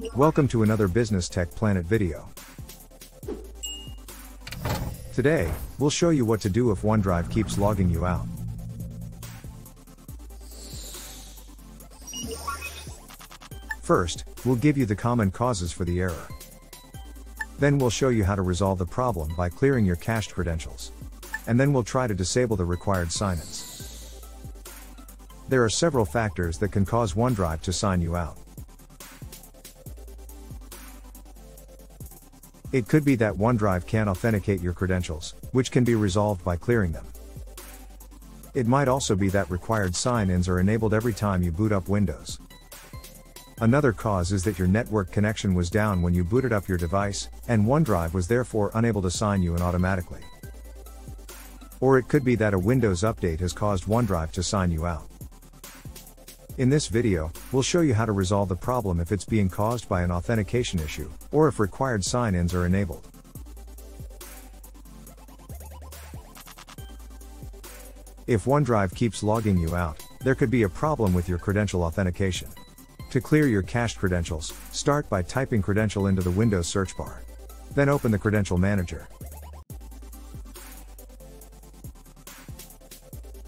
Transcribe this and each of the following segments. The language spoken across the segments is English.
Welcome to another Business Tech Planet video. Today, we'll show you what to do if OneDrive keeps logging you out. First, we'll give you the common causes for the error. Then we'll show you how to resolve the problem by clearing your cached credentials. And then we'll try to disable the required sign-ins. There are several factors that can cause OneDrive to sign you out. It could be that OneDrive can't authenticate your credentials, which can be resolved by clearing them. It might also be that required sign-ins are enabled every time you boot up Windows. Another cause is that your network connection was down when you booted up your device, and OneDrive was therefore unable to sign you in automatically. Or it could be that a Windows update has caused OneDrive to sign you out. In this video, we'll show you how to resolve the problem if it's being caused by an authentication issue, or if required sign-ins are enabled. If OneDrive keeps logging you out, there could be a problem with your credential authentication. To clear your cached credentials, start by typing credential into the Windows search bar. Then open the Credential Manager.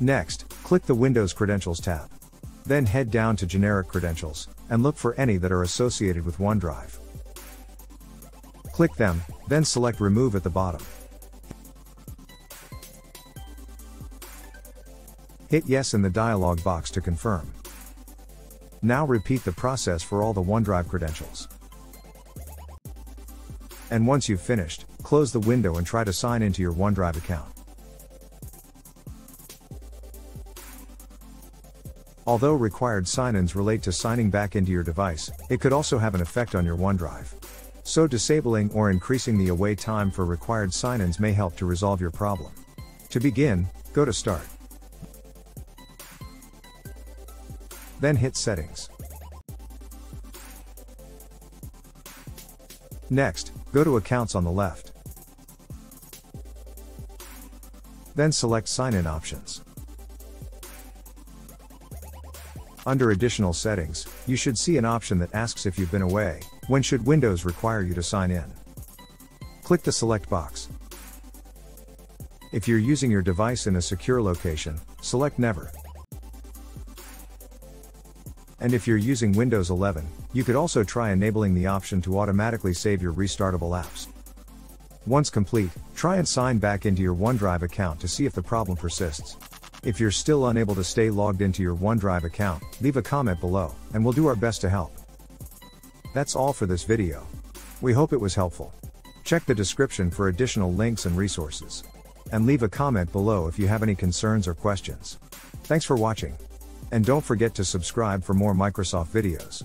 Next, click the Windows Credentials tab. Then head down to Generic Credentials, and look for any that are associated with OneDrive. Click them, then select Remove at the bottom. Hit Yes in the dialog box to confirm. Now repeat the process for all the OneDrive credentials. And once you've finished, close the window and try to sign into your OneDrive account. Although required sign-ins relate to signing back into your device, it could also have an effect on your OneDrive. So disabling or increasing the away time for required sign-ins may help to resolve your problem. To begin, go to Start. Then hit Settings. Next, go to Accounts on the left. Then select Sign-in options. Under Additional Settings, you should see an option that asks if you've been away, when should Windows require you to sign in. Click the Select box. If you're using your device in a secure location, select Never. And if you're using Windows 11, you could also try enabling the option to automatically save your restartable apps. Once complete, try and sign back into your OneDrive account to see if the problem persists. If you're still unable to stay logged into your OneDrive account, leave a comment below, and we'll do our best to help. That's all for this video. We hope it was helpful. Check the description for additional links and resources. And leave a comment below if you have any concerns or questions. Thanks for watching. And don't forget to subscribe for more Microsoft videos.